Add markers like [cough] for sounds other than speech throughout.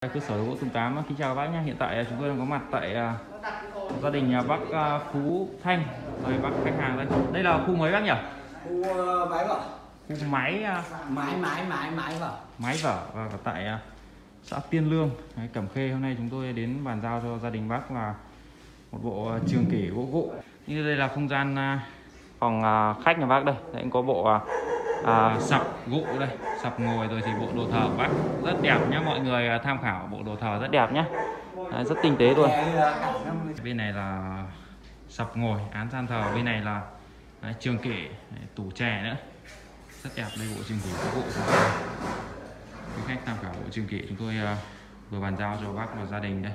cơ sở gỗ Tùng Tám kính chào các bác nhé hiện tại chúng tôi đang có mặt tại à, gia đình nhà bác à, Phú Thanh. Đây bác khách hàng đây đây là khu mới bác nhỉ? Khu ờ, máy vợ khu máy à, máy máy máy máy vợ máy vở. Và tại à, xã Tiên Lương. Đấy, Cẩm Khê. Hôm nay chúng tôi đến bàn giao cho gia đình bác là một bộ à, trường kỷ gỗ gỗ. Như đây là không gian à, phòng à, khách nhà bác đây. Đấy, có bộ à, sập gỗ đây sập ngồi rồi thì bộ đồ thờ của bác rất đẹp nhé mọi người à, tham khảo bộ đồ thờ rất đẹp nhé Đấy, rất tinh tế luôn. Bên này là sập ngồi án gian thờ bên này là đấy, trường kỷ đấy, tủ chè nữa. Rất đẹp đây bộ trường kỷ bộ của quý khách tham khảo bộ trường kỷ chúng tôi uh, vừa bàn giao cho bác và gia đình đây.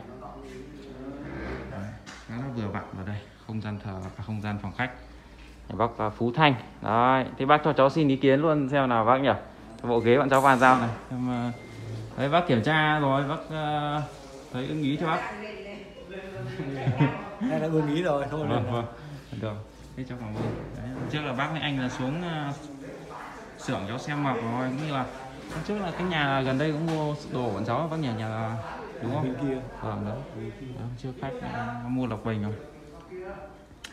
Đấy, nó vừa vặn vào đây không gian thờ và không gian phòng khách bác ờ, Phú Thanh. Đấy thế bác cho cháu xin ý kiến luôn xem nào bác nhỉ. Bộ ghế bọn cháu bàn giao này. Em, ờ, đấy bác kiểm tra rồi bác ờ, thấy ưng ý cho bác. [laughs] Đây là ưng ý rồi thôi vâng vâng được. Thế cháu cảm ơn Đấy, hôm trước là bác với anh là xuống uh, xưởng cháu xem mọc rồi cũng như là hôm trước là cái nhà gần đây cũng mua đồ của bọn cháu bác nhỉ nhà là đúng không? Bên kia. Vâng đấy. Đấy, hôm trước khách mua lộc bình rồi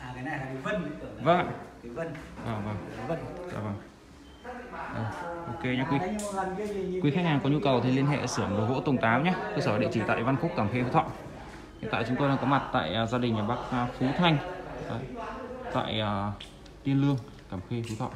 à cái này là cái vân vâng ạ. cái vân. Vâng. Vâng cái vân. Dạ vâng. Đây, ok nhé quý quý khách hàng có nhu cầu thì liên hệ xưởng đồ gỗ Tùng Tám nhé cơ sở địa chỉ tại Văn Phúc Cẩm Khê Phú Thọ. Hiện tại chúng tôi đang có mặt tại à, gia đình nhà bác à, Phú Thanh. Đấy, tại à, Tiên Lương Cẩm Khê Phú Thọ